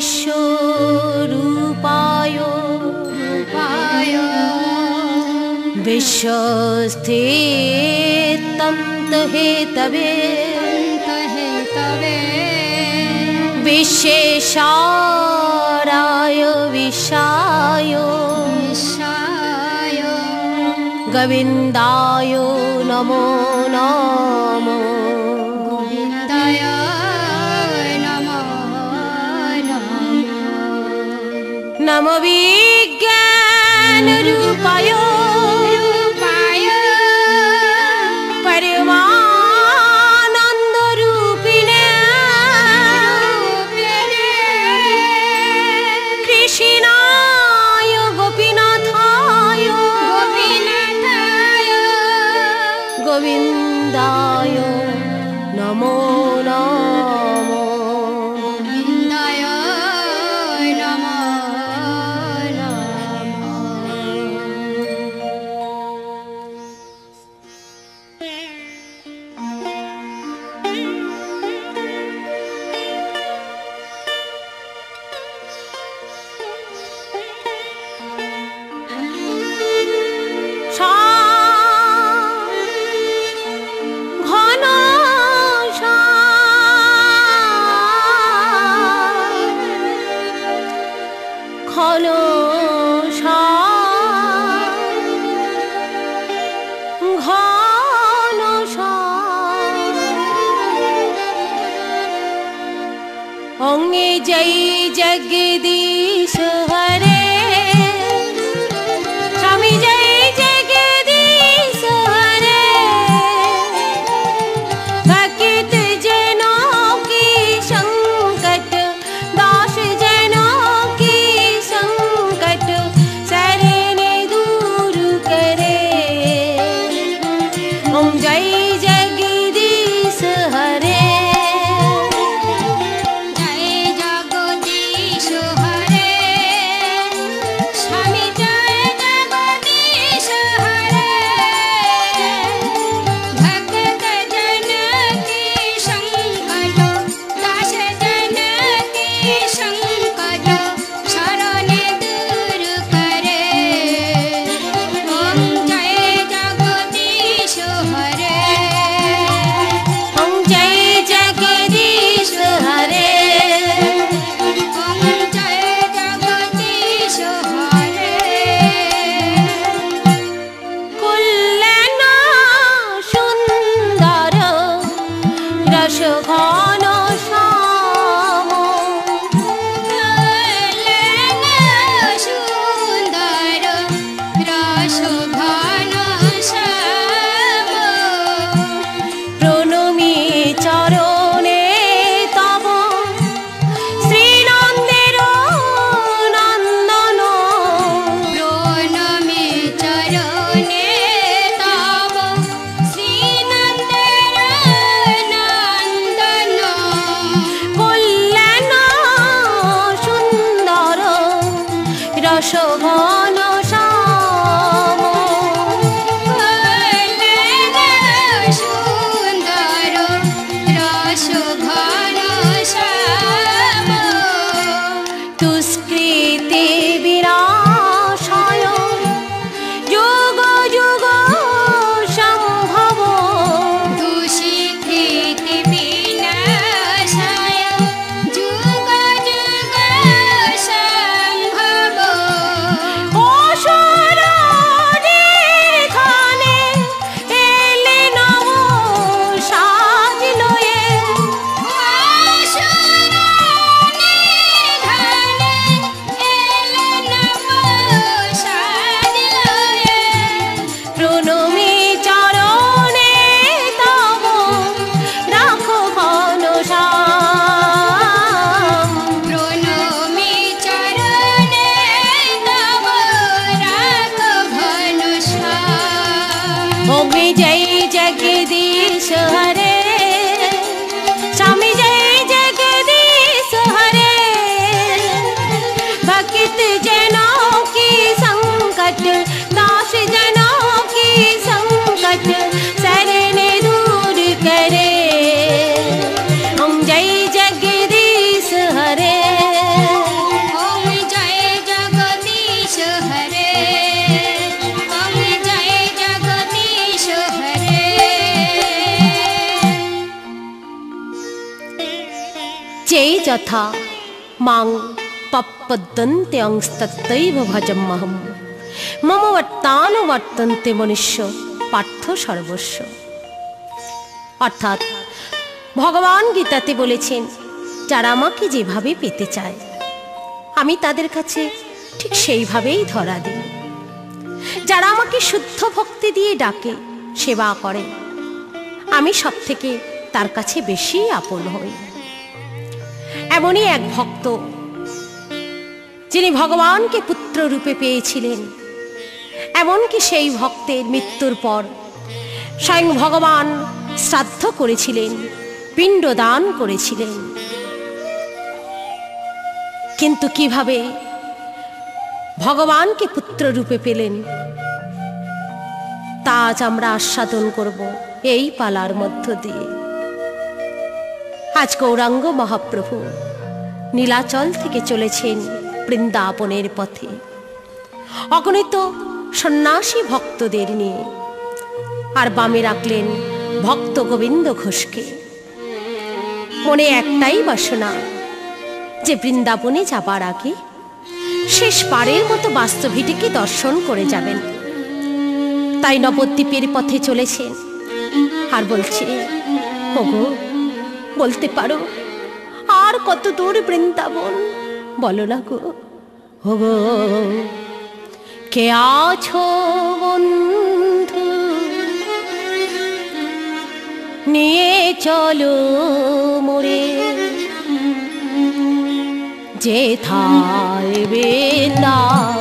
विश्वरूपाय। विश्वस्थे तप्तहेतवेतवे विश्वे शाराय विशायो। गोविन्दायो नमो সমবিজ্ঞান রূপায় পরমানন্দ রূপিণে কৃষ্ণায় গোপীনাথায় গোপীনাথায় গোবিন্দায় নমো নমঃ जनों दूर करे। जगदीश हरे। जय जगदीश हरे। हम जय जगदीश हरे। जथा मांग। পপ্পদন্তে অংস্তৈব ভজমহম মম বর্তান বর্তন্তে মনুষ্য পার্থ সর্বস্ব অর্থাৎ ভগবান গীতাতে বলেছেন যারা আমাকে যেভাবে পেতে চায় আমি তাদের কাছে ঠিক সেইভাবেই ধরা দিই যারা আমাকে শুদ্ধ ভক্তি দিয়ে ডাকে সেবা করে আমি সব থেকে তার কাছে বেশি আপন হই। এমনই এক ভক্ত যিনি ভগবানকে পুত্র রূপে পেয়েছিলেন, এমনকি সেই ভক্তের মৃত্যুর পর স্বয়ং ভগবান শ্রাদ্ধ করেছিলেন, পিণ্ডদান করেছিলেন। কিন্তু কীভাবে ভগবানকে পুত্র রূপে পেলেন, তা আজ আমরা আস্বাদন করব এই পালার মধ্য দিয়ে। আজ গৌরাঙ্গ মহাপ্রভু নীলাচল থেকে চলেছেন। বৃন্দাবনের পথে। অগণিত সন্ন্যাসী ভক্তদের নিয়ে আর বামে রাখলেন ভক্ত গোবিন্দ ঘোষকে। মনে একটাই বাসনা, যে বৃন্দাবনে যাবার আগে শেষ পারের মতো বাস্তবিটিকে দর্শন করে যাবেন। তাই নবদ্বীপের পথে চলেছেন আর বলছে, ওগো, বলতে পারো, আর কত দূর বৃন্দাবন? বলো না গো। ওগো কে আছো বন্ধু? নিয়ে চলো মোরে যে থায় বৃন্দাবন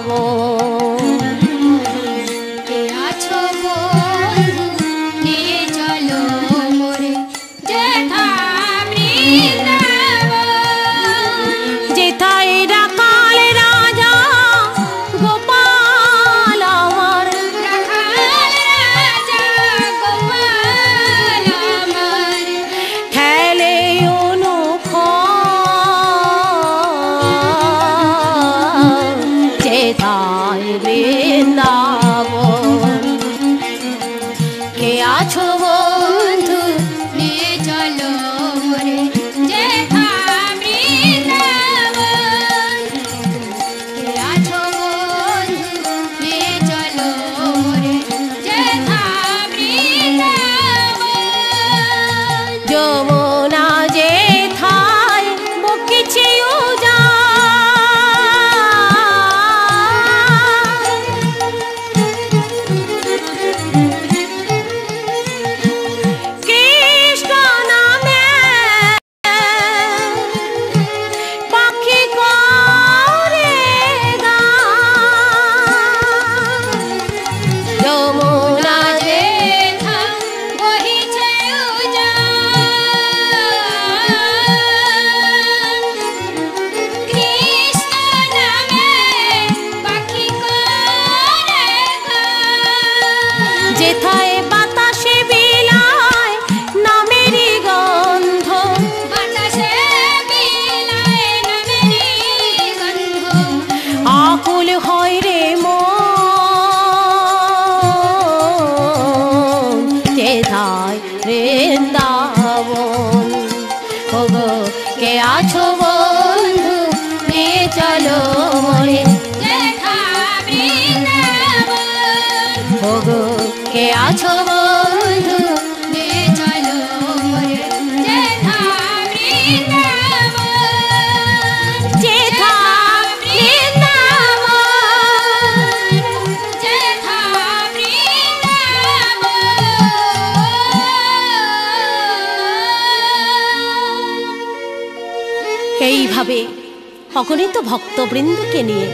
অগণিত ভক্তবৃন্দকে নিয়ে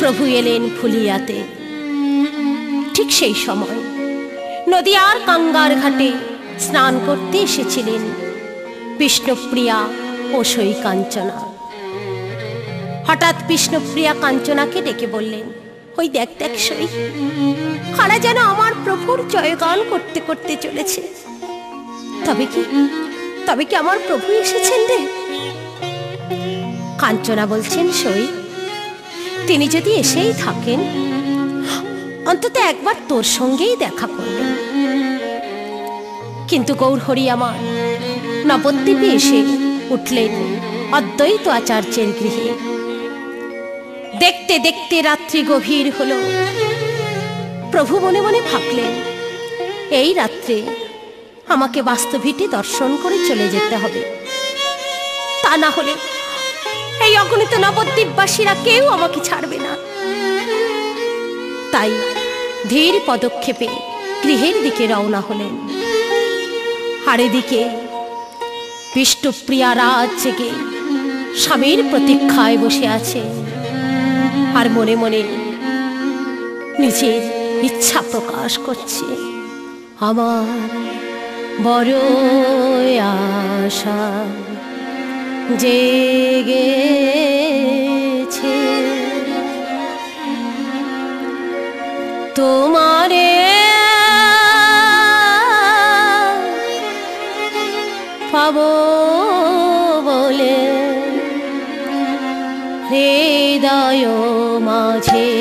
প্রভু এলেন ফুলিয়াতে। ঠিক সেই সময় নদিয়ার কাঙ্গার ঘাটে স্নান করতে এসেছিলেন বিষ্ণুপ্রিয়া ও সই কাঞ্চনা। হঠাৎ বিষ্ণুপ্রিয়া কাঞ্চনাকে ডেকে বললেন, ওই দেখ দেখ সই খারা যেন আমার প্রভুর জয়গান করতে করতে চলেছে। তবে কি তবে কি আমার প্রভু এসেছেন রে? কাঞ্চনা বলছেন, সই। তিনি যদি এসেই থাকেন, অন্তত একবার তোর সঙ্গেই দেখা করবেন। কিন্তু গৌরহরি আমার, নবদ্বীপে এসে উঠলেন অদ্বৈত আচার্যের গৃহে। দেখতে দেখতে রাত্রি গভীর হল। প্রভু মনে মনে ভাবলেন, এই রাত্রে আমাকে বাস্তবিটি দর্শন করে চলে যেতে হবে। তা না হলে এই অগণিত নবদ্বীপবাসীরা কেউ আমাকে ছাড়বে না। তাই ধীর পদক্ষেপে গৃহের দিকে রওনা হলেন। আর এদিকে বিষ্ণুপ্রিয়া রাত জেগে স্বামীর প্রতীক্ষায় বসে আছে আর মনে মনে নিজের ইচ্ছা প্রকাশ করছে। আমার বড় আশা। জেগেছে। তোমারে পাব বলে হৃদয় মাঝে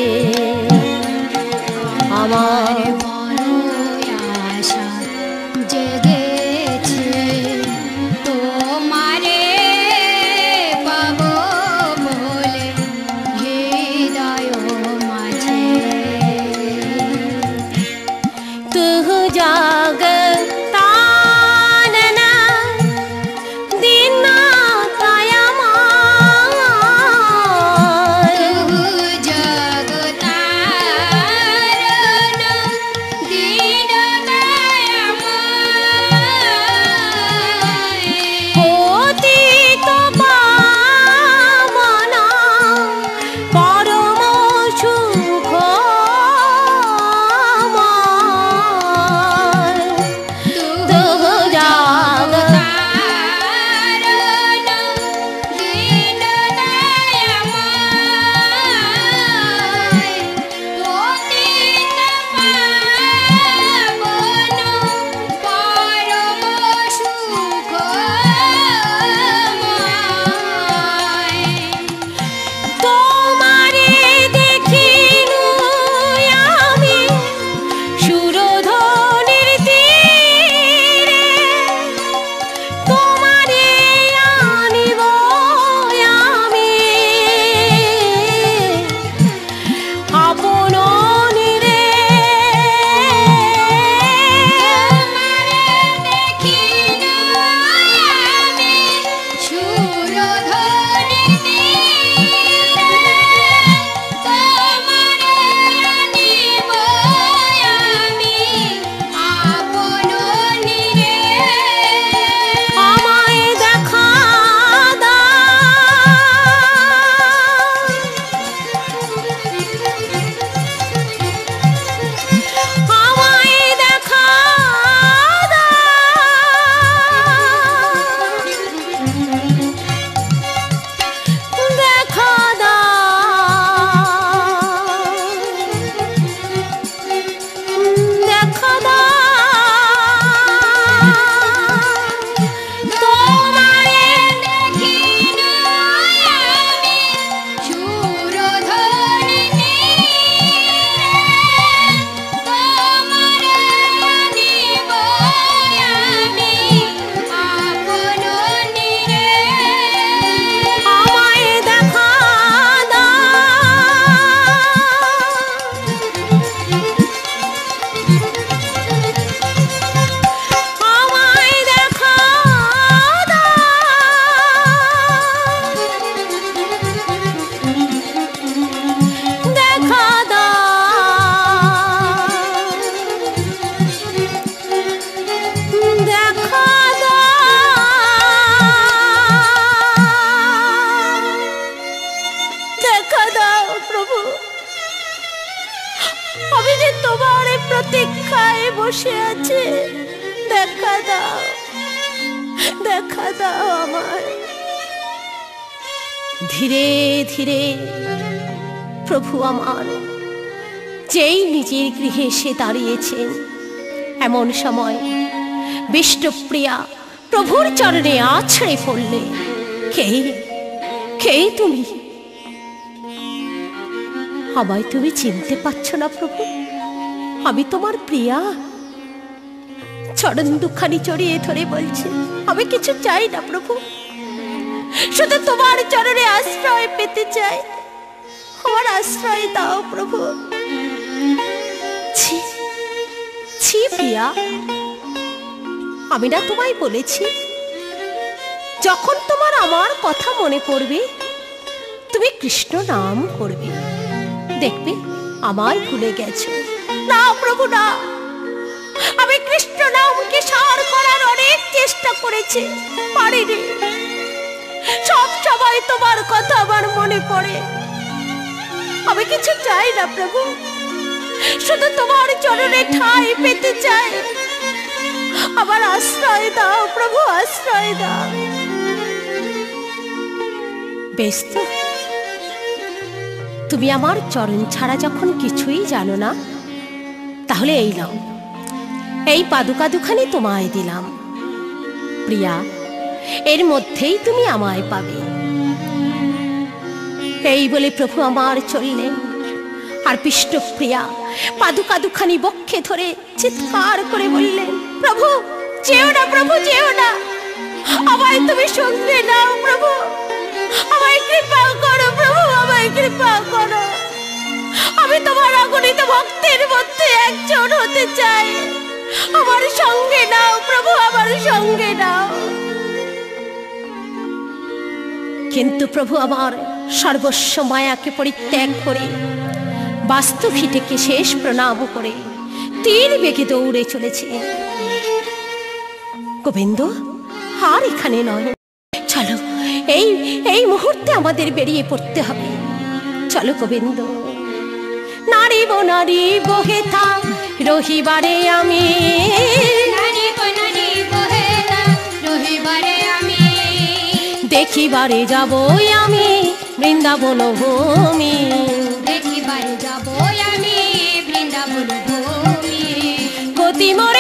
বসে আছি। দেখা দাও দেখা দাও আমার ধীরে ধীরে, প্রভু আমার, যেই নিজের গৃহে এসে দাঁড়িয়েছেন, এমন সময় বিষ্ণুপ্রিয়া প্রভুর চরণে আছড়ে পড়লে, কে কে তুমি? আমায় তুমি চিনতে পারছ না প্রভু। আমি তোমার প্রিয়া। চরণ দুখানি চড়িয়ে ধরে বলছে, আমি কিছু চাই না প্রভু। শুধু তোমার চরণে আশ্রয় পেতে চাই। আমার আশ্রয় দাও প্রভু। ছি ছি প্রিয়া আমি না তোমায় বলেছি, যখন তোমার আমার কথা মনে পড়বে, তুমি কৃষ্ণ নাম করবে। দেখবে আমায় ভুলে গেছো। না প্রভু, না। আমি কৃষ্ণ নামকে সার করার অনেক চেষ্টা করেছি। পারিনি সব সময় তোমার কথা আমার মনে পড়ে। আমি কিছু চাই না, প্রভু। শুধু তোমার চরণে ঠাই পেতে চাই। আমার আশ্রয় দাও, প্রভু, আশ্রয় দাও। বেশ তো। তুমি আমার চরণ ছাড়া যখন কিছুই জানো না, তাহলে এই নাও। এই পাদুকা দুখানি তোমায় দিলাম। প্রিয়া, এর মধ্যেই তুমি আমায় পাবে। এই বলে প্রভু আমার চললেন। আর বিষ্ণুপ্রিয়া পাদুকা দুখানি বক্ষে ধরে চিৎকার করে বললেন, প্রভু, যেও না, প্রভু, যেও না। আমায় তুমি সঙ্গে নাও, প্রভু। আমায় কৃপা করো, প্রভু, আমায় কৃপা করো। আমি তোমার অগণিত ভক্তের মধ্যে একজন হতে চাই। আমার সঙ্গে নাও, প্রভু, আমার সঙ্গে নাও। কিন্তু প্রভু, আমার সর্বস্ব মায়াকে পরিত্যাগ করে বাস্তু ফিটেকে শেষ প্রণাম করে, তীর বেগে দৌড়ে চলেছে। গোবিন্দ, আর এখানে নয়। চলো, এই এই মুহূর্তে আমাদের বেরিয়ে পড়তে হবে। চলো গোবিন্দ। নারী নারিব হেথা রহিবারে আমি। দেখিবারে যাব আমি বৃন্দাবন ভূমি। দেখিবারে যাব আমি বৃন্দাবন ভূমি। গতি মোরে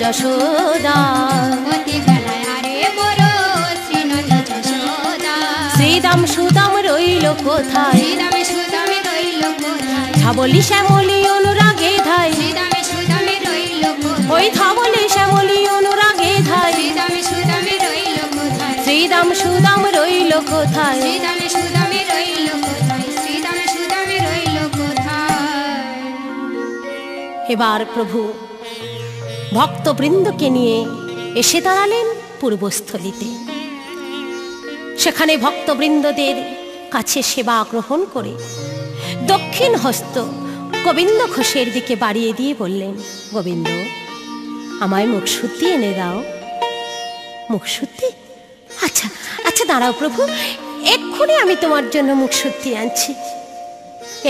যশোদা। শ্রীদাম সুদাম রইল কোথায়? ছাবলি শ্যামলি অনুরাগে ধাই ওই ধাবলি শ্যামলি অনুরাগে ধাই শ্রীদামে সুদামে রইল কোথায়? এবার প্রভু ভক্তবৃন্দকে নিয়ে এসে দাঁড়ালেন পূর্বস্থলিতে। সেখানে ভক্তবৃন্দদের কাছে সেবা গ্রহণ করে দক্ষিণ হস্ত গোবিন্দ ঘোষের দিকে বাড়িয়ে দিয়ে বললেন, গোবিন্দ, আমায় মুখশুদ্ধি এনে দাও। মুখশুদ্ধি আচ্ছা আচ্ছা দাঁড়াও প্রভু, এক্ষুনি আমি তোমার জন্য মুখশুদ্ধি আনছি।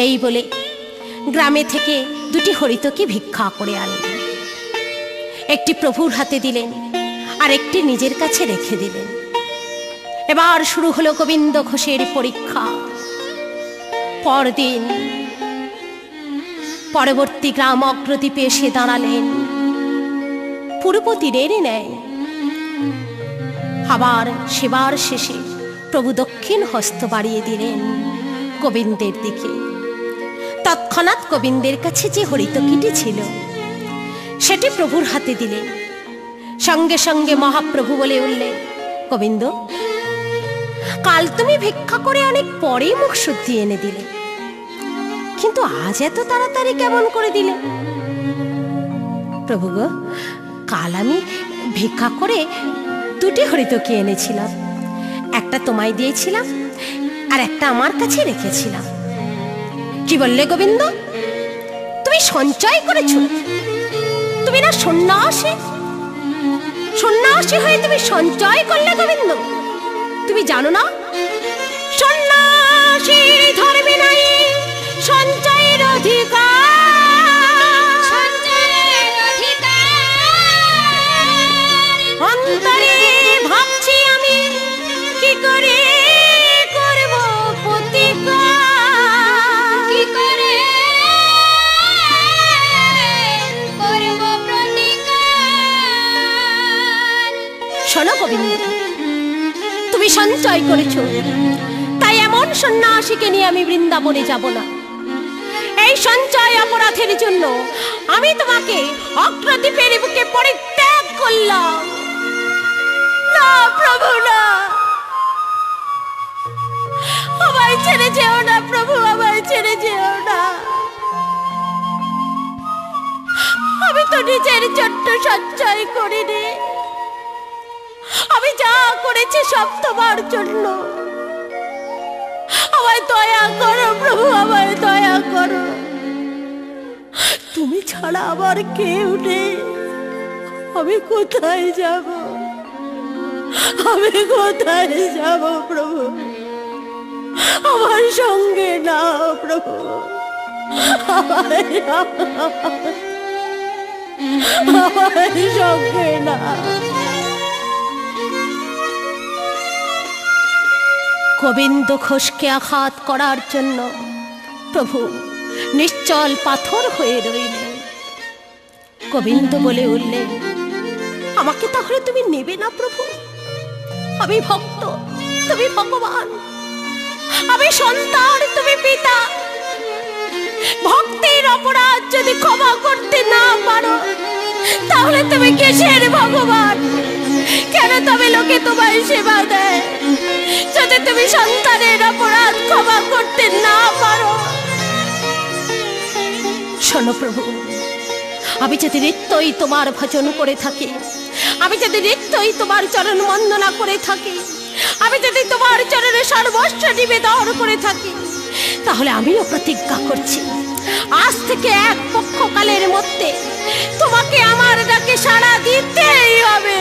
এই বলে গ্রামে থেকে দুটি হরিতকে ভিক্ষা করে আনলেন। একটি প্রভুর হাতে দিলেন আর একটি নিজের কাছে রেখে দিলেন। এবার শুরু হলো গোবিন্দ ঘোষের পরীক্ষা। পরদিন পরবর্তী গ্রাম অগ্রদ্বীপে এসে দাঁড়ালেন। পূর্ব তীরের নেয় আবার সেবার শেষে প্রভু দক্ষিণ হস্ত বাড়িয়ে দিলেন গোবিন্দের দিকে। তৎক্ষণাৎ গোবিন্দের কাছে যে হরিত হরিতকিটি ছিল সেটি প্রভুর হাতে দিলেন সঙ্গে সঙ্গে মহাপ্রভু বলে উঠলেন গোবিন্দ, কাল তুমি ভিক্ষা করে অনেক পরেই মুখ শুদ্ধি এনে দিলে। কিন্তু আজ এত তাড়াতাড়ি কেমন করে দিলে? প্রভু গো, কাল আমি ভিক্ষা করে দুটি হরিতকি এনেছিলাম। একটা তোমায় দিয়েছিলাম আর একটা আমার কাছে রেখেছিলাম। কি বললে গোবিন্দ? তুমি সঞ্চয় করেছ। তুমি না সন্ন্যাসী। সন্ন্যাসী হয়ে তুমি সঞ্চয় করলে গোবিন্দ। তুমি জানো না? সন্ন্যাসীর ধর্মে নাই সঞ্চয়ের অধিকার। অন্তরে ভাবছি আমি কি করে সঞ্চয় করেছ। তাই এমন সন্ন্যাসীকে নিয়ে আমি বৃন্দাবনে যাব না। এই সঞ্চয় অপরাধের জন্য আমি তোমাকে অগ্রদ্বীপের বুকে পরিত্যাগ করলাম। না, প্রভু, না। আমায় ছেড়ে যেও না, প্রভু, আমায় ছেড়ে যেও না। আমি তো নিজের জন্য সঞ্চয় করিনি। আমি যা করেছি সব তোমার জন্য। আমায় দয়া করো, প্রভু, আমায় দয়া করো। তুমি ছাড়া আমার কেউ নেই। আমি কোথায় যাব? আমি কোথায় যাব, প্রভু? আমার সঙ্গে না, প্রভু। আমার সঙ্গে না। গোবিন্দ ঘোষকে আঘাত করার জন্য প্রভু নিশ্চল পাথর হয়ে রইলেন। গোবিন্দ বলে উঠলেন আমাকে তাহলে তুমি নেবে না প্রভু? আমি ভক্ত, তুমি ভগবান। আমি সন্তান, তুমি পিতা। ভক্তের অপরাধ যদি ক্ষমা করতে না পারো, তাহলে তুমি কিসের ভগবান? কেন তবে লোকে তোমায় সেবা দেয়? যদি তুমি সন্তানের অপরাধ ক্ষমা করতে না পারো। শোনো প্রভু, আমি যদি নিত্যই তোমার ভজন করে থাকি, আমি যদি নিত্যই তোমার চরণ বন্দনা করে থাকি, আমি যদি তোমার চরণে সর্বস্ব নিবেদন করে থাকি, তাহলে আমিও প্রতিজ্ঞা করছি, আজ থেকে এক পক্ষকালের মধ্যে তোমাকে আমার ডাকে সাড়া দিতেই হবে।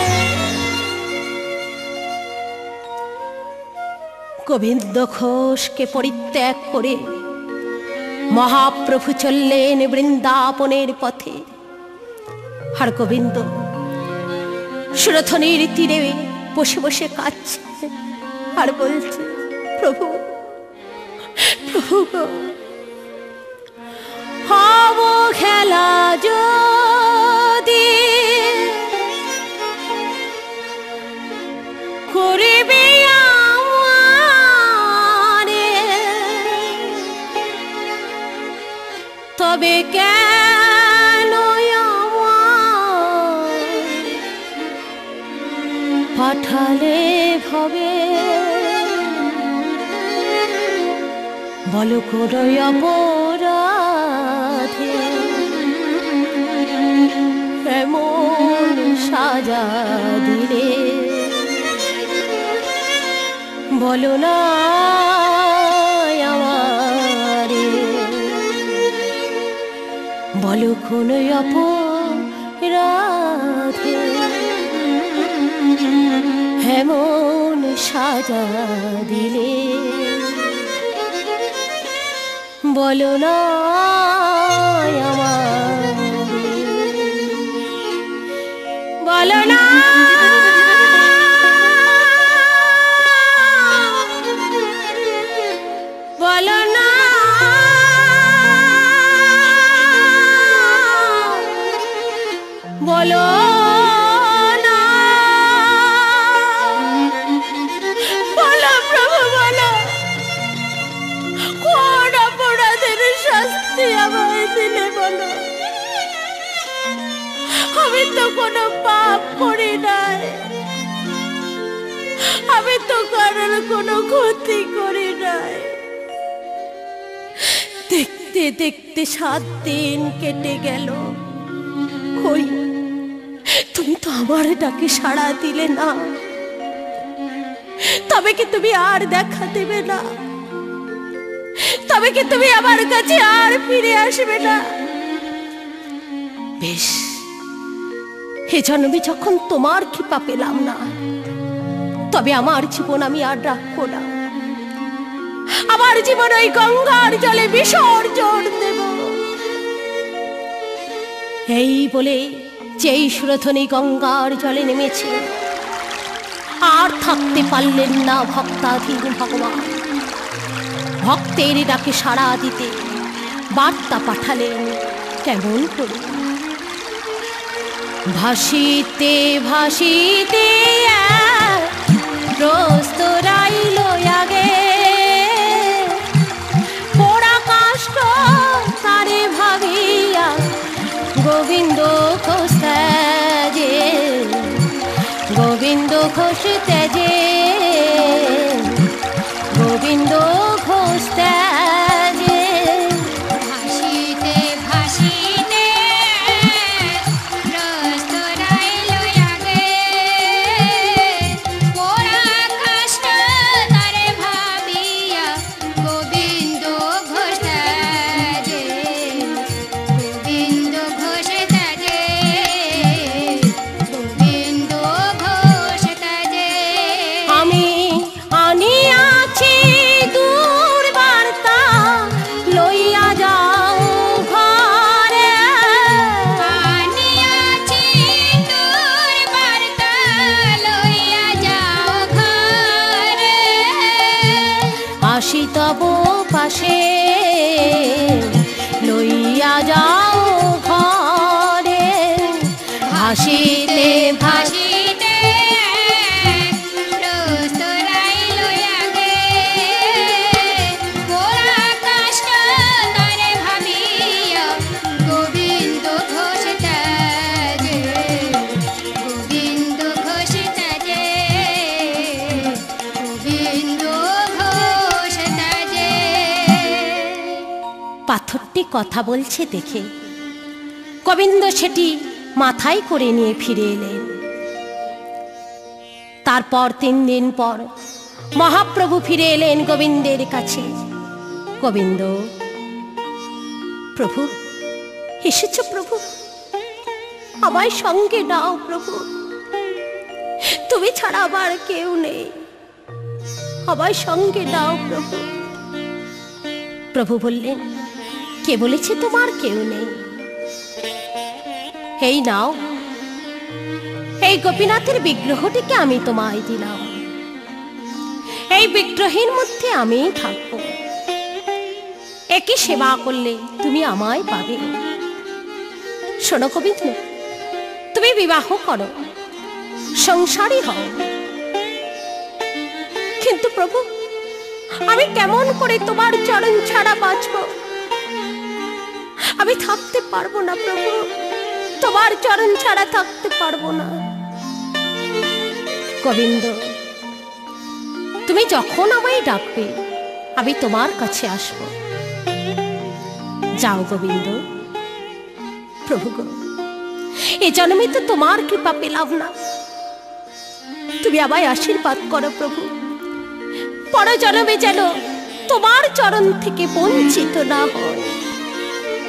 গোবিন্দ ঘোষকে পরিত্যাগ করে মহাপ্রভু চললেন বৃন্দাবনের পথে। আর গোবিন্দ সুরথনির তীরে বসে বসে কাঁদছে আর বলছে, প্রভু প্রভু খেলা যদি বলো করই অপরাধে এমন সাজা দিলে। বলো না আমারে। বলো কোন অপরাধে হেমন সাজা দিলে। বলো না আমার বলো না বলো। আমি তো কোনো পাপ করি নাই। আমি তো কারোর কোনো ক্ষতি করি নাই। দেখতে দেখতে সাত দিন কেটে গেল। কই, তুমি তো আমার ডাকে সাড়া দিলে না। তবে কি তুমি আর দেখা দেবে না? তবে কি তুমি আমার কাছে আর ফিরে আসবে না? বেশ। হে জন্মে যখন তোমার কৃপা পেলাম না, তবে আমার জীবন আমি আর রাখব না। আমার জীবন ওই গঙ্গার জলে বিসর্জন দেব। এই বলে যেই সুরধনী গঙ্গার জলে নেমেছে, আর থাকতে পারলেন না ভক্তাধীন ভগবান। ভক্তের ডাকে সাড়া দিতে বার্তা পাঠালেন কেমন করে? ভাসিতে ভাসিতে এক আনিয়াছি দূর কথা বলছে দেখে। গোবিন্দ সেটি মাথায় করে নিয়ে ফিরে এলেন। তারপর তিন দিন পর মহাপ্রভু ফিরে এলেন গোবিন্দের কাছে। গোবিন্দ, প্রভু, এসেছ প্রভু? আমায় সঙ্গে নাও প্রভু। তুমি ছাড়া আমার কেউ নেই। আমায় সঙ্গে নাও প্রভু। প্রভু বললেন কে বলেছে তোমার কেউ নেই? এই নাও। এই গোপীনাথের বিগ্রহটিকে আমি তোমায় দিলাম। এই বিগ্রহের মধ্যে আমিই থাকব। একই সেবা করলে তুমি আমায় পাবে। শোনো গোবিন্দ, তুমি বিবাহ করো, সংসারী হও। কিন্তু প্রভু, আমি কেমন করে তোমার চরণ ছাড়া বাঁচব? আমি থাকতে পারব না, প্রভু। তোমার চরণ ছাড়া থাকতে পারব না। গোবিন্দ, তুমি যখন আমায় ডাকবে, আমি তোমার কাছে আসব। যাও গোবিন্দ। প্রভু গো, এ জন্মে তো তোমার কৃপা পেলাম না। তুমি আমায় আশীর্বাদ করো, প্রভু। পরজনমে যেন তোমার চরণ থেকে বঞ্চিত না হয়।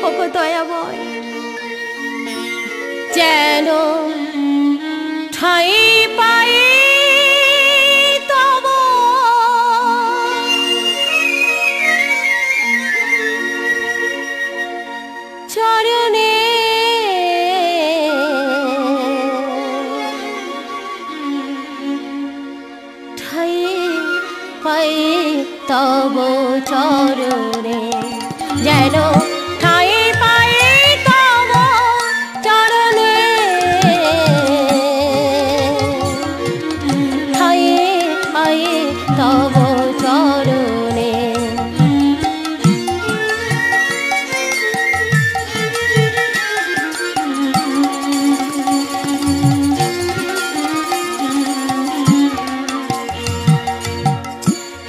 ওগো দয়াময় যেন ঠাই পায়ে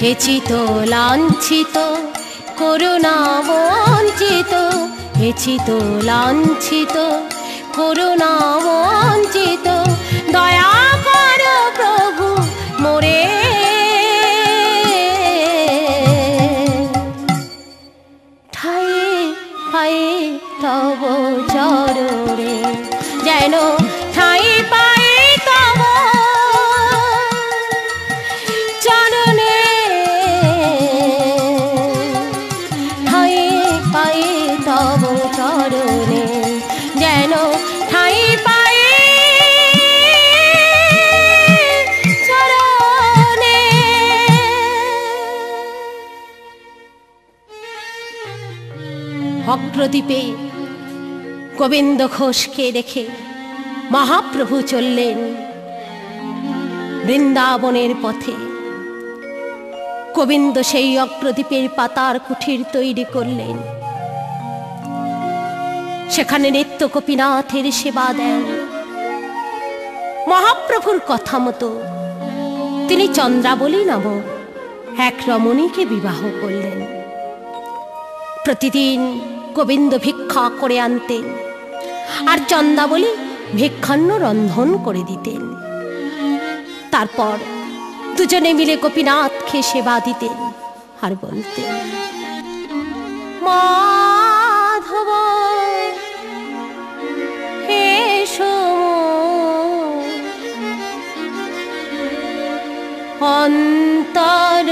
হেচিত লাঞ্ছিত করুণা বঞ্চিত হেচিত লাঞ্ছিত করুণা বঞ্চিত দয়া কর প্রভু মোরে অগ্রদ্বীপে গোবিন্দ ঘোষকে রেখে মহাপ্রভু চললেন বৃন্দাবনের পথে। গোবিন্দ সেই অগ্রদ্বীপের পাতার কুঠির তৈরি করলেন। সেখানে নিত্য গোপীনাথের সেবা দেন। মহাপ্রভুর কথা মতো তিনি চন্দ্রাবলী নামক এক রমণীকে বিবাহ করলেন। প্রতিদিন গোবিন্দ ভিক্ষা করে আনতেন। আর চন্দ্রাবলী ভিক্ষান্ন রন্ধন করে দিতেন। তারপর দুজনে মিলে গোপীনাথকে সেবা দিতেন আর বলতেন, মাধব অন্তর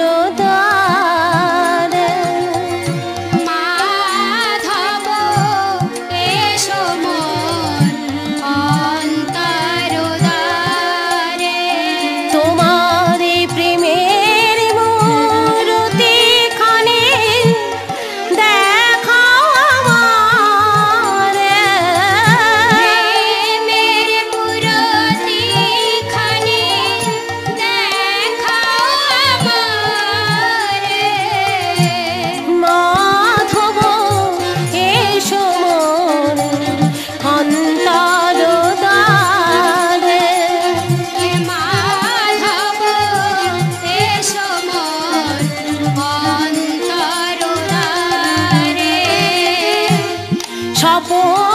我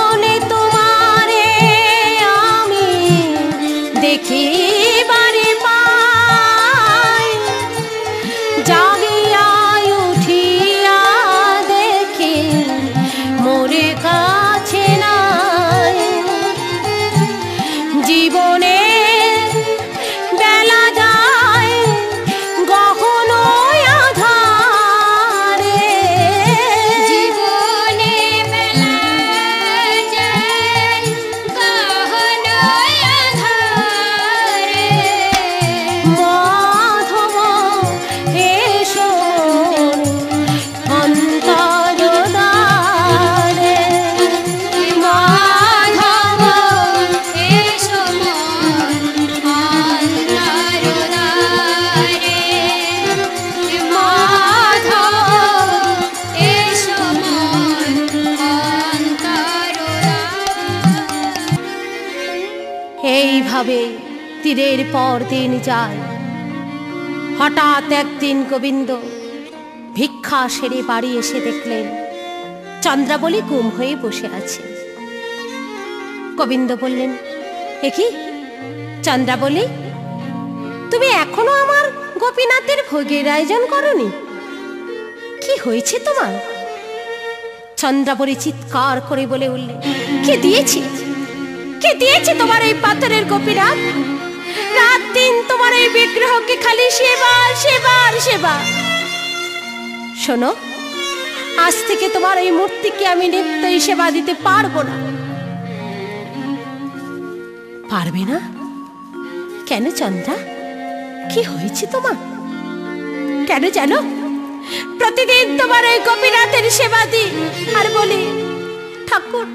তীরের পর যায় হঠাৎ একদিন গোবিন্দ ভিক্ষা সেরে বাড়ি এসে দেখলেন, চন্দ্রাবলী গুম হয়ে বসে আছে। গোবিন্দ বললেন, এ কি? চন্দ্রাবলী? তুমি এখনও আমার গোপীনাথের ভোগের আয়োজন করনি? কি হয়েছে তোমার? চন্দ্রাবলী চিৎকার করে বলে উঠলেন, কে দিয়েছে? কে দিয়েছে তোমার এই পাথরের গোপীনাথ? রাত দিন তোমার এই বিগ্রহকে খালি সেবা সেবা আর সেবা শোনো, আজ থেকে তোমার এই মূর্তিকে আমি নিত্যই সেবা দিতে পারব না। পারবে না? কেন চন্দ্রা? কি হয়েছে তোমার? কেন জানো? প্রতিদিন তোমার এই গোপীনাথের সেবা দিই, আর বলি, ঠাকুর,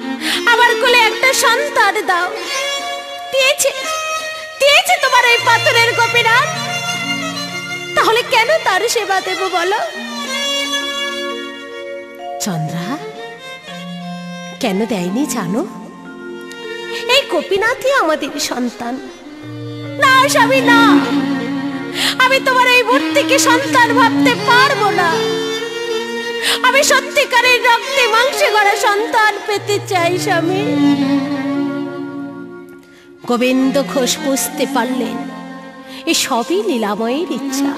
আমার কোলে একটা সন্তান দাও। দিয়েছে। দিয়েছে তোমার এই পাথরের গোপীনাথ? তাহলে কেন তার সেবা দেব বলো? চন্দ্রা, কেন দেয়নি জানো? এই গোপীনাথই আমাদের সন্তান। না, স্বামী, না। আমি তোমার এই মূর্তিকে সন্তান ভাবতে পারব না। আমি সত্যিকারের রক্তে মাংসে গড়া সন্তান পেতে চাই, স্বামী। গোবিন্দ ঘোষ বুঝতে পারলেন। এ সবই লীলাময়ের ইচ্ছা।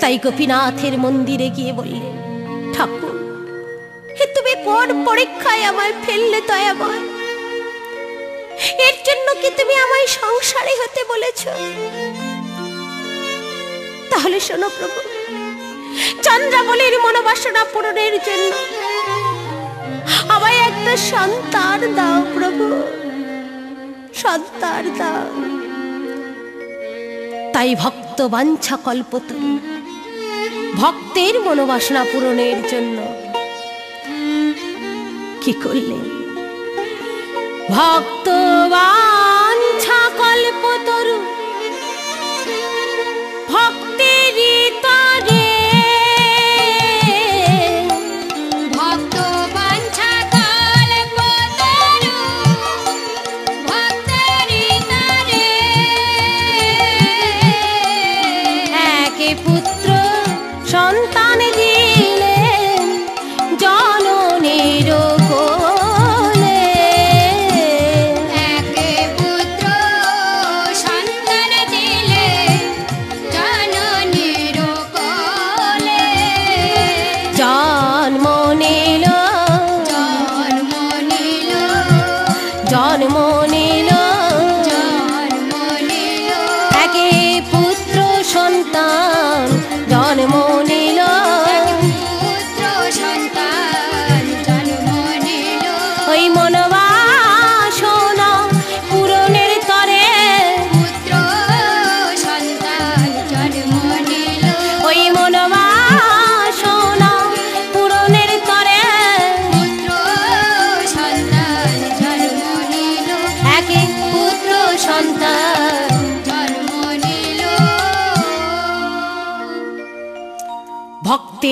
তাই গোপীনাথের মন্দিরে গিয়ে বললেন, ঠাকুর হে তুমি কোন পরীক্ষায় আমায় ফেললে দয়াময়। এর জন্য কি তুমি আমায় সংসারে হতে বলেছ? তাহলে শোনো প্রভু, চন্দ্রাবলীর মনোবাসনা পূরণের জন্য আমায় একটা সন্তান দাও প্রভু। সন্তান দাও তাই ভক্ত বাঞ্ছা কল্পতরু। ভক্তের মনোবাসনা পূরণের জন্য কি করলেন? ভক্ত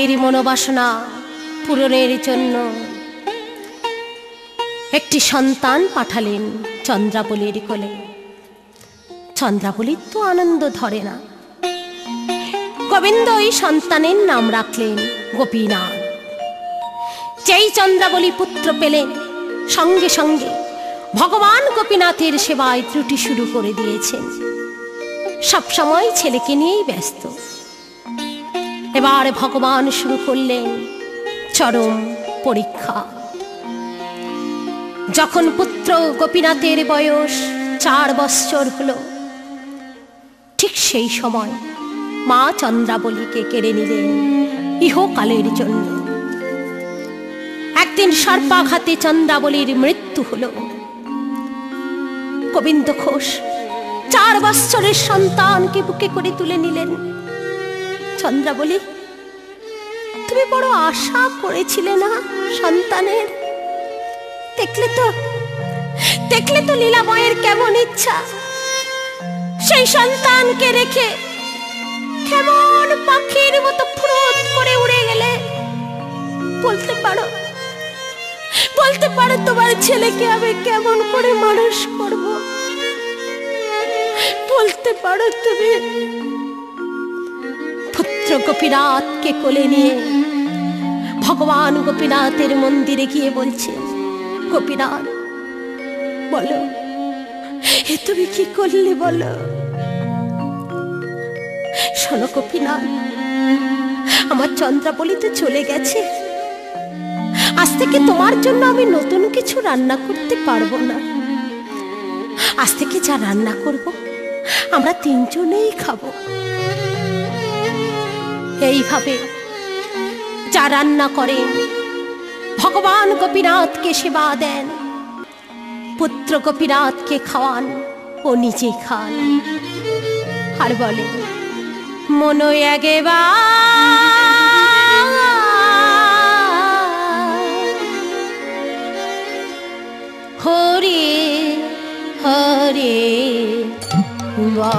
ভক্তের মনোবাসনা পূরণের জন্য। একটি সন্তান পাঠালেন চন্দ্রাবলীর কোলে। চন্দ্রাবলীর তো আনন্দ ধরে না। গোবিন্দ ওই সন্তানের নাম রাখলেন গোপীনাথ। যেই চন্দ্রাবলী পুত্র পেলেন, সঙ্গে সঙ্গে ভগবান গোপীনাথের সেবায় ত্রুটি শুরু করে দিয়েছেন। সবসময় ছেলেকে নিয়েই ব্যস্ত। এবার ভগবান শুরু করলেন চরম পরীক্ষা। যখন পুত্র গোপীনাথের বয়স চার বৎসর হলো, ঠিক সেই সময় মা চন্দ্রাবলীকে কেড়ে নিলেন ইহকালের জন্য। একদিন সর্পাঘাতে চন্দ্রাবলীর মৃত্যু হল। গোবিন্দ ঘোষ চার বৎসরের সন্তানকে বুকে করে তুলে নিলেন। চন্দ্রাবলী, তুমি বড় আশা করেছিলে না সন্তানের? দেখলে তো দেখলে তো লীলাময়ের কেমন ইচ্ছা। সেই সন্তানকে রেখে কেমন পাখির মতো ফুরত করে উড়ে গেলে? বলতে পারো বলতে পারো তোমার ছেলেকে আমি কেমন করে মানুষ করব? বলতে পারো তুমি পুত্র গোপীনাথকে কোলে নিয়ে ভগবান গোপীনাথের মন্দিরে গিয়ে বলছে, গোপীনাথ, বলো, এ তুমি কি করলে বলো? শোনো গোপীনাথ, আমার চন্দ্রাবলী তো চলে গেছে। আজ থেকে তোমার জন্য আমি নতুন কিছু রান্না করতে পারব না। আজ থেকে যা রান্না করব, আমরা তিনজনেই খাব। এইভাবে যা রান্না করেন ভগবান গোপীনাথকে সেবা দেন পুত্র গোপীনাথকে খাওয়ান ও নিজে খান। আর বলে মনো এগেবা হরে হরে বা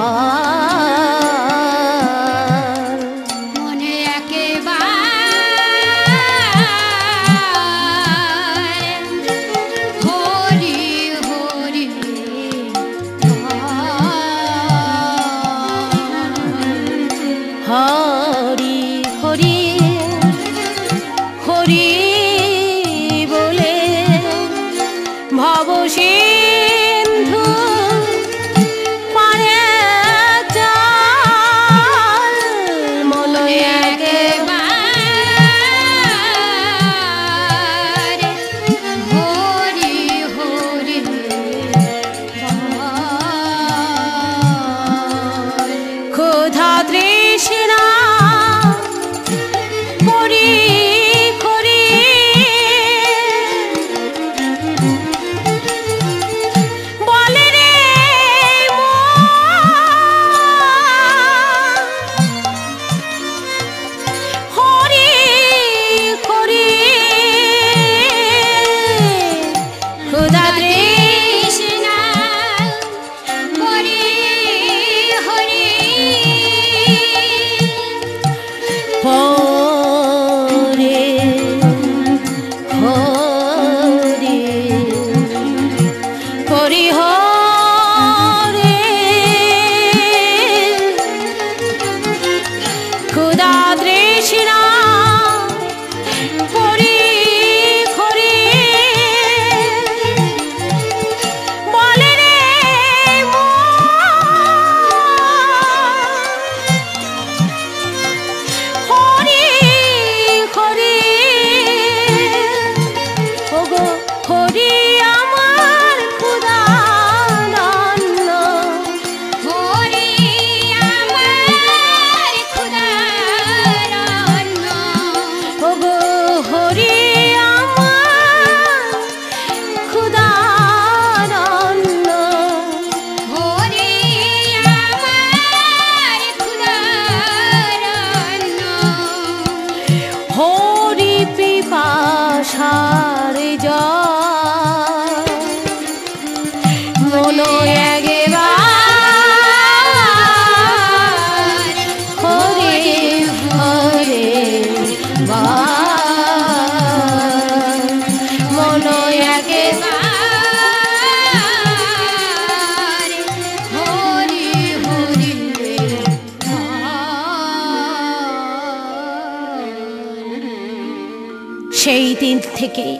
সেই দিন থেকে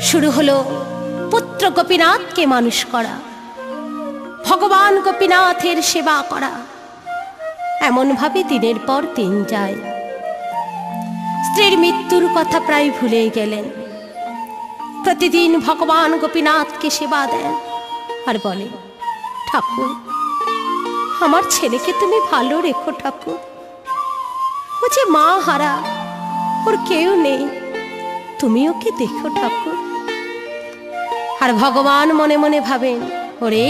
শুরু হলো পুত্র গোপীনাথকে মানুষ করা, ভগবান গোপীনাথের সেবা করা। এমনভাবে দিনের পর দিন যায়। স্ত্রীর মৃত্যুর কথা প্রায় ভুলে গেলেন। প্রতিদিন ভগবান গোপীনাথকে সেবা দেন আর বলেন, ঠাকুর, আমার ছেলেকে তুমি ভালো রেখো ঠাকুর। ও যে মা হারা, ওর কেউ নেই। তুমি ওকে দেখো ঠাকুর। আর ভগবান মনে মনে ভাবেন, ওরে,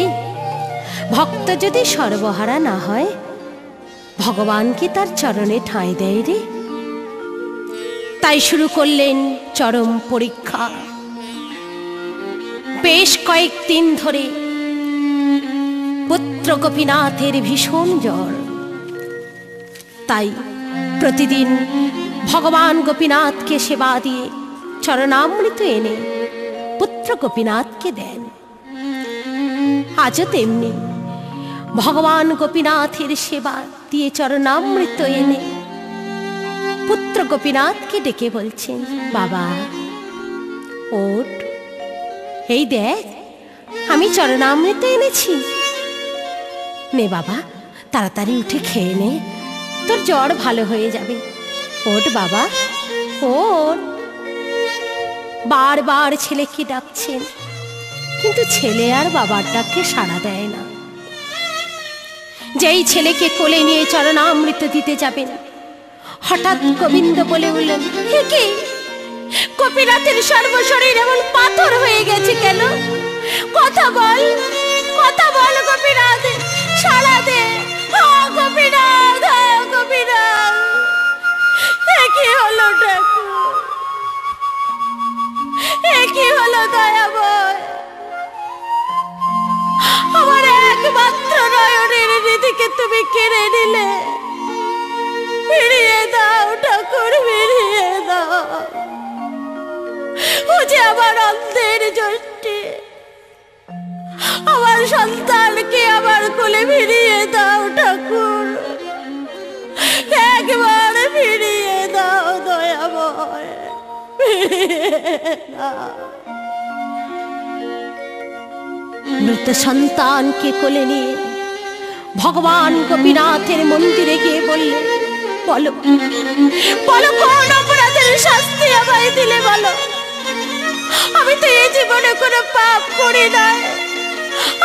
ভক্ত যদি সর্বহারা না হয়, ভগবান কি তার চরণে ঠাঁই দেয় রে? তাই শুরু করলেন চরম পরীক্ষা। বেশ কয়েকদিন ধরে পুত্র গোপীনাথের ভীষণ জ্বর। তাই প্রতিদিন ভগবান গোপীনাথকে সেবা দিয়ে চরণামৃত এনে পুত্র গোপীনাথকে দেন। আজও তেমনি ভগবান গোপীনাথের সেবা দিয়ে চরণামৃত এনে পুত্র গোপীনাথকে ডেকে বলছেন, বাবা ওট এই দেখ, আমি চরণামৃত এনেছি। নে বাবা, তাড়াতাড়ি উঠে খেয়ে নে। তোর জ্বর ভালো হয়ে যাবে। ওট বাবা ওট বারবার ছেলেকে ডাকছেন, কিন্তু ছেলে আর বাবার ডাককে সাড়া দেয় না। যেই ছেলেকে কোলে নিয়ে চরণামৃত দিতে যাবেন হঠাৎ গোবিন্দ বলে উঠলেন হে কি? কপিনাথের সর্বশরীর এমন পাথর হয়ে গেছে কেন? কথা বল কথা বল গোপীনাথ, সাড়া দে। গোপীনাথ গোপীনাথ। কি হলো ঠাকুর? কি হলো দয়াবয় আমার একমাত্র নয়নের নিধিকে তুমি কেড়ে নিলে। ফিরিয়ে দাও, ঠাকুর, ফিরিয়ে দাও। ও যে আমার অন্ধের জ্যোষ্ঠী আমার সন্তানকে আমার কোলে ফিরিয়ে দাও, ঠাকুর। একবার ফিরিয়ে দাও, দয়াময়, ফিরিয়ে দাও। মৃত সন্তানকে কোলে নিয়ে ভগবান গোপীনাথের মন্দিরে গিয়ে বললে বলো বলো, কোন অপরাধের শাস্তি আমায় দিলে বলো? আমি তো এই জীবনে কোনো পাপ করি নাই।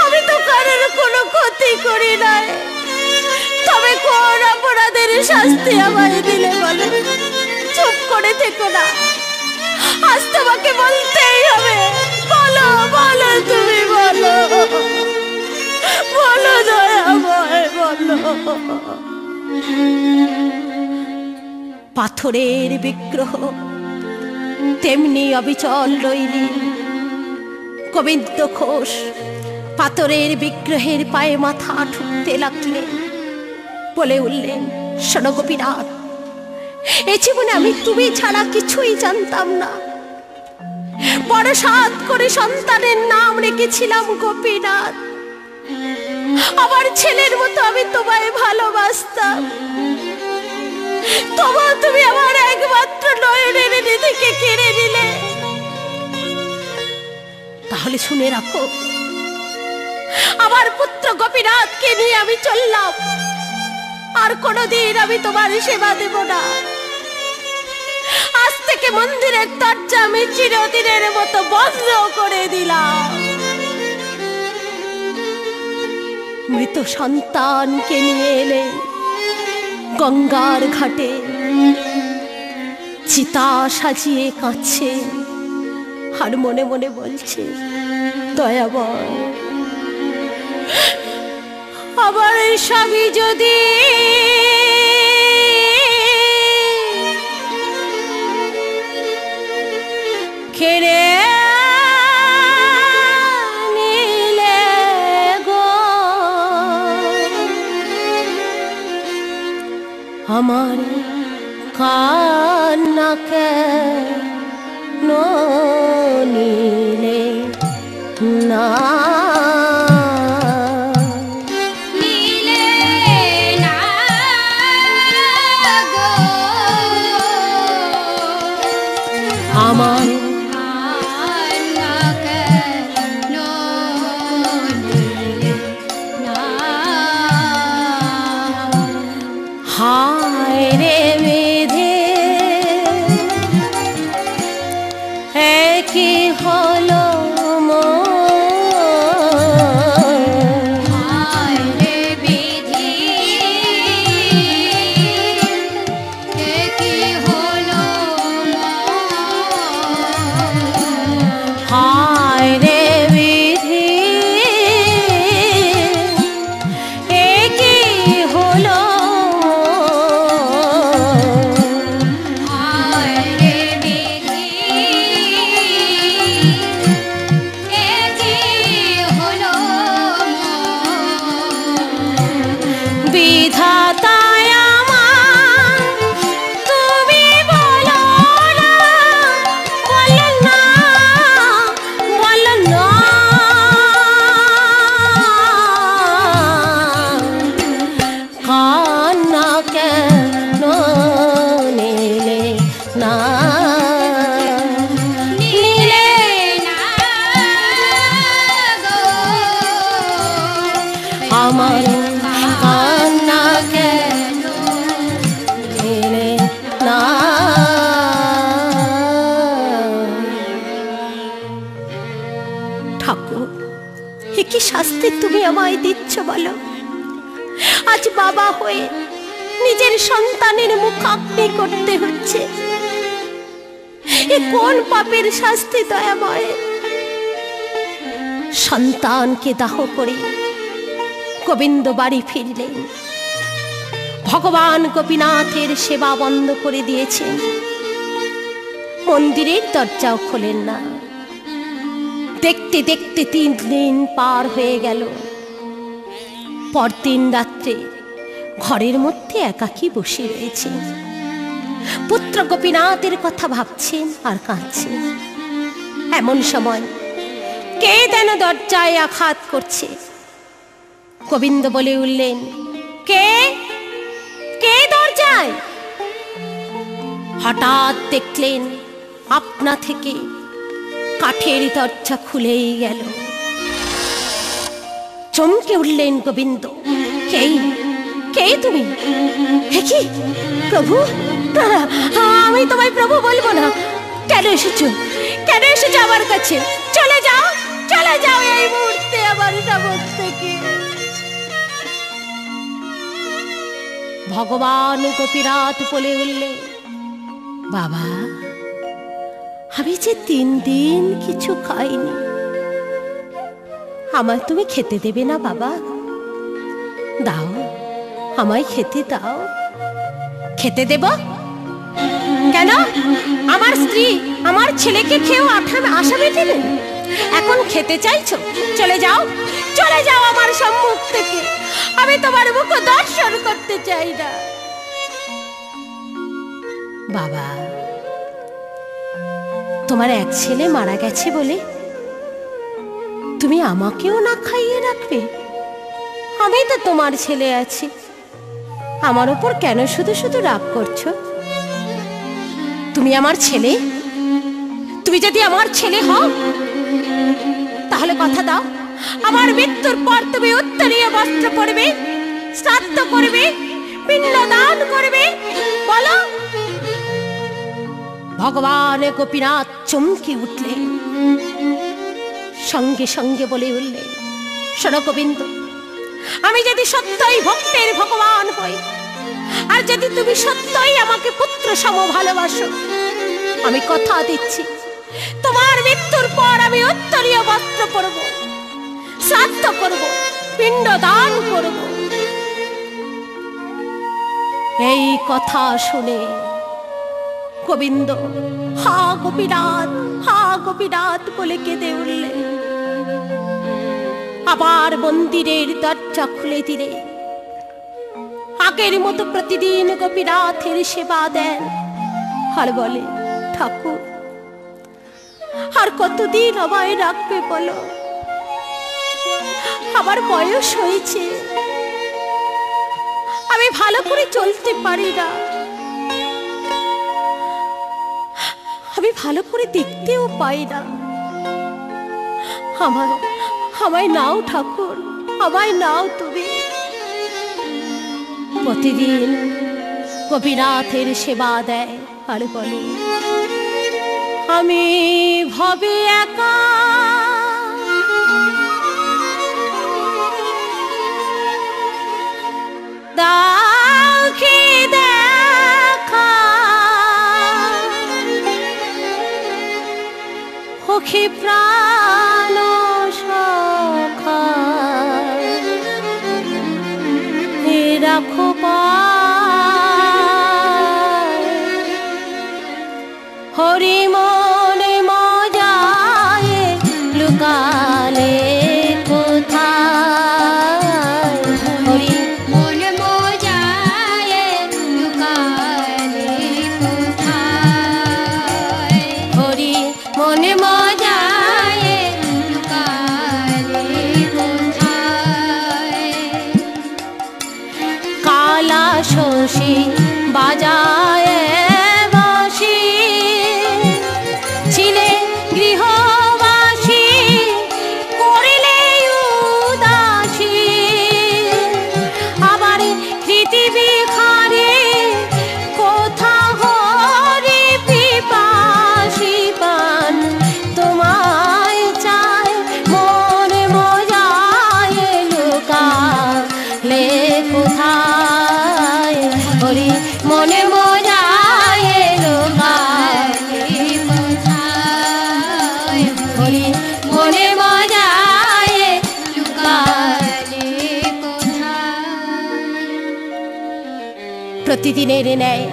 আমি তো কারোর কোনো ক্ষতি করি নাই। তবে কোন অপরাধের শাস্তি আমায় দিলে বলো? চুপ করে থেকো না। আজ তোমাকে বলতেই হবে, বলো বলো তুমি বলো। বলো দয়াময় বলো। পাথরের বিগ্রহ, তেমনি অবিচল রইলেন গোবিন্দ ঘোষ পাথরের বিগ্রহের পায়ে মাথা ঠুকতে লাগলেন। বলে উঠলেন, শোনো গোপীনাথ, এ জীবনে আমি তুমি ছাড়া কিছুই জানতাম না। বড় সাত করে সন্তানের নাম রেখেছিলাম গোপীনাথ। আমার ছেলের মতো আমি তোমায় ভালোবাসতাম। তোমার তুমি আমার একমাত্র নয়নের নিধিকে কেড়ে নিলে। তাহলে শুনে রাখো, আমার পুত্র গোপীনাথকে নিয়ে আমি চললাম। আর কোনোদিন আমি তোমার সেবা দেব না। আজ থেকে মন্দিরের দরজা আমি চিরদিনের মতো বন্ধ করে দিলাম। মৃত সন্তানকে নিয়ে এলেন গঙ্গার ঘাটে। চিতা সাজিয়ে কাঁদছে আর মনে মনে বলছে দয়াবয় আমার স্বামী যদি খেড়ে আমার কান্নাকে নিলে না নীলে সন্তানকে দাহ করে গোবিন্দ বাড়ি ফিরলেন। ভগবান গোপীনাথের সেবা বন্ধ করে দিয়েছেন। মন্দিরের দরজাও খোলেন না। দেখতে দেখতে তিন দিন পার হয়ে গেল। পরদিন রাত্রে ঘরের মধ্যে একাকী বসে রয়েছেন পুত্র গোপীনাথের কথা ভাবছেন আর কাঁদছেন। এমন সময় কে যেন দরজায় আঘাত করছে? গোবিন্দ বলে উঠলেন, কে? কে দরজায়? হঠাৎ দেখলেন আপনা থেকে কাঠের দরজা খুলেই গেল। চমকে উঠলেন গোবিন্দ, কে? কে তুমি? কি? প্রভু? আমি তোমায় প্রভু বলব না। কেন এসেছ? কেন এসেছ আমার কাছে? চলে যাও এই মুহূর্তে আমার জগৎ থেকে। ভগবান গোপীনাথ বলে উঠলে, বাবা, আমি যে তিন দিন কিছু খাইনি, আমায় তুমি খেতে দেবে না বাবা। দাও, আমায় খেতে দাও। খেতে দেব? কেন? আমার স্ত্রী, আমার ছেলেকে খেয়েও আঠা আশা মেটেলেন এখন খেতে চাইছো? চলে যাও চলে যাও আমার সম্মুখ থেকে। আমি তোমার মুখ দর্শন করতে চাই না। বাবা, তোমার এক ছেলে মারা গেছে বলে তুমি আমাকেও না খাইয়ে রাখবে? আমি তো তোমার ছেলে আছি। আমার ওপর কেন শুধু শুধু রাগ করছ? তুমি আমার ছেলে? তুমি যদি আমার ছেলে হও তাহলে কথা দাও। আমার মৃত্যুর পর তুমি উত্তরীয় বস্ত্র পরবে, শ্রাদ্ধ করবে পিণ্ড দান করবে, বলো। ভগবান গোপীনাথ চমকে উঠলেন। সঙ্গে সঙ্গে বলে উঠলেন, শোনো গোবিন্দ, আমি যদি সত্যই ভক্তের ভগবান হই, আর যদি তুমি সত্যই আমাকে পুত্র সম ভালোবাসো, আমি কথা দিচ্ছি। তোমার মৃত্যুর পর আমি উত্তরীয় বস্ত্র পরব, শ্রাদ্ধ করব পিণ্ড দান করব। এই কথা শুনে গোবিন্দ, হা গোপীনাথ হা গোপীনাথ বলে কেঁদে উঠলেন আবার মন্দিরের দরজা খুলে দিলে। আগের মতো প্রতিদিন গোপীনাথের সেবা দেন। আর বলে, ঠাকুর আর কতদিন আমায় রাখবে বলো? আমার বয়স হয়েছে। আমি ভালো করে চলতে পারি না। আমি ভালো করে দেখতেও পাই না। আমার, আমায় নাও ঠাকুর, আমায় নাও তুমি। প্রতিদিন গোপীনাথের সেবা দেয় আর বলে আমি ভাবি একা। সখী প্রাণ প্রতিদিনের ন্যায়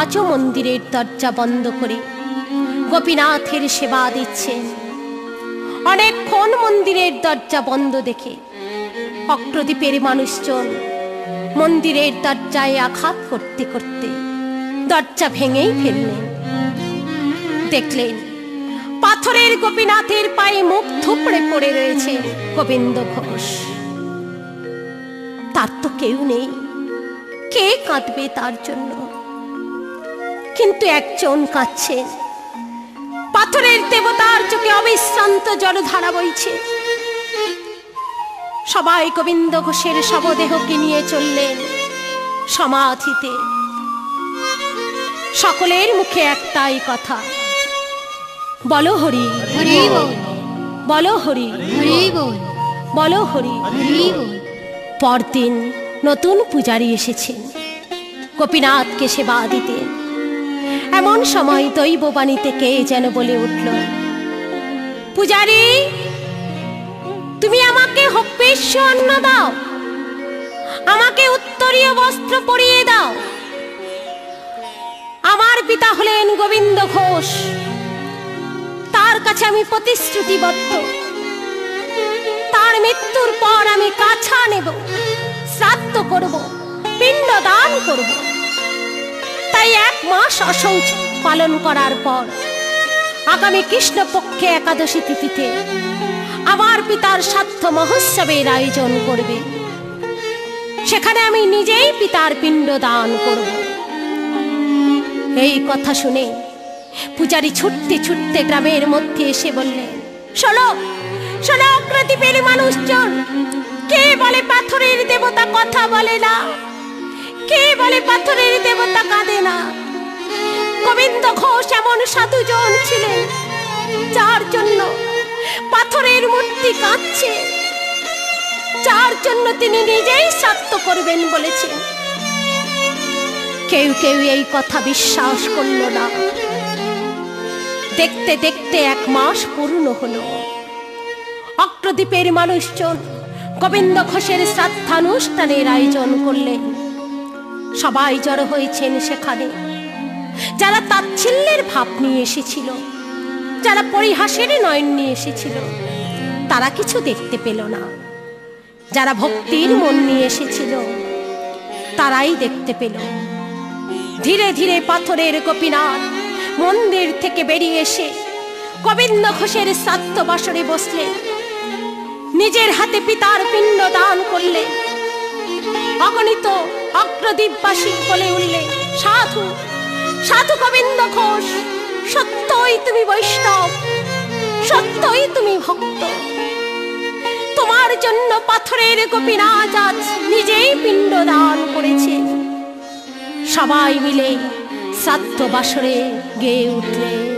আজও মন্দিরের দরজা বন্ধ করে গোপীনাথের সেবা দিচ্ছেন অনেকক্ষণ মন্দিরের দরজা বন্ধ দেখে অক্রদ্বীপের মানুষজন মন্দিরের দরজায় আঘাত করতে করতে দরজা ভেঙেই ফেললেন। দেখলেন পাথরের গোপীনাথের পায়ে মুখ থুপড়ে পড়ে রয়েছে গোবিন্দ ঘোষ। তার তো কেউ নেই। কে কাঁদবে তার জন্য? কিন্তু একজন কাঁদছেন পাথরের দেবতার চোখে অবিশ্রান্ত জলধারা বইছে। সবাই গোবিন্দ ঘোষের শবদেহকে নিয়ে চললেন সমাধিতে। সকলের মুখে একটাই কথা বলো হরি। হরি বলো। হরি। হরি বলো। হরি। হরি পরদিন নতুন পূজারী এসেছেন গোপীনাথকে সেবা দিতে। এমন সময় দৈববাণীতে কে যেন বলে উঠল, পূজারী, তুমি আমাকে হব্বেশ্য অন্ন দাও। আমাকে উত্তরীয় বস্ত্র পরিয়ে দাও। আমার পিতা হলেন গোবিন্দ ঘোষ। তার কাছে আমি প্রতিশ্রুতিবদ্ধ। তার মৃত্যুর পর আমি কাছা নেব। শ্রাদ্ধ করব পিণ্ড দান করব। তাই এক মাস অশৌচ পালন করার পর আগামী কৃষ্ণপক্ষে একাদশী তিথিতে আমার পিতার সাধ্য মহোৎসবের আয়োজন করবে। সেখানে আমি নিজেই পিতার পিণ্ড দান করব। এই কথা শুনে পূজারি ছুটতে ছুটতে গ্রামের মধ্যে এসে বললেন শোনো শোনো প্রতিপের মানুষজন কে বলে পাথরের দেবতা কথা বলে না? কে বলে পাথরের দেবতা কাঁদে না? গোবিন্দ ঘোষ এমন সাধুজন ছিলেন, যার জন্য পাথরের মূর্তি কাঁদছে। যার জন্য তিনি নিজেই সত্য করবেন বলেছেন। কেউ কেউ এই কথা বিশ্বাস করল না। দেখতে দেখতে এক মাস পূর্ণ হলো। অক্রদ্বীপের মানুষজন গোবিন্দ ঘোষের শ্রাদ্ধানুষ্ঠানের আয়োজন করলেন। সবাই জড়ো হয়েছেন সেখানে। যারা তাচ্ছিল্যের ভাব নিয়ে এসেছিল, যারা পরিহাসের নয়ন নিয়ে এসেছিল, তারা কিছু দেখতে পেল না। যারা ভক্তির মন নিয়ে এসেছিল, তারাই দেখতে পেল। ধীরে ধীরে পাথরের গোপীনাথ মন্দির থেকে বেরিয়ে এসে গোবিন্দ ঘোষের শ্রাদ্ধ বাসরে বসলেন। নিজের হাতে পিতার পিণ্ড দান করলে। অগণিত অগ্রদীপবাসী বলে উঠলে, সাধু সাধু গোবিন্দ ঘোষ, সত্যই তুমি বৈষ্ণব, সত্যই তুমি ভক্ত। তোমার জন্য পাথরের গোপীনাথ আজ নিজেই পিণ্ড দান করেছে। সবাই মিলে সাত্য বাসরে গেয়ে উঠলে।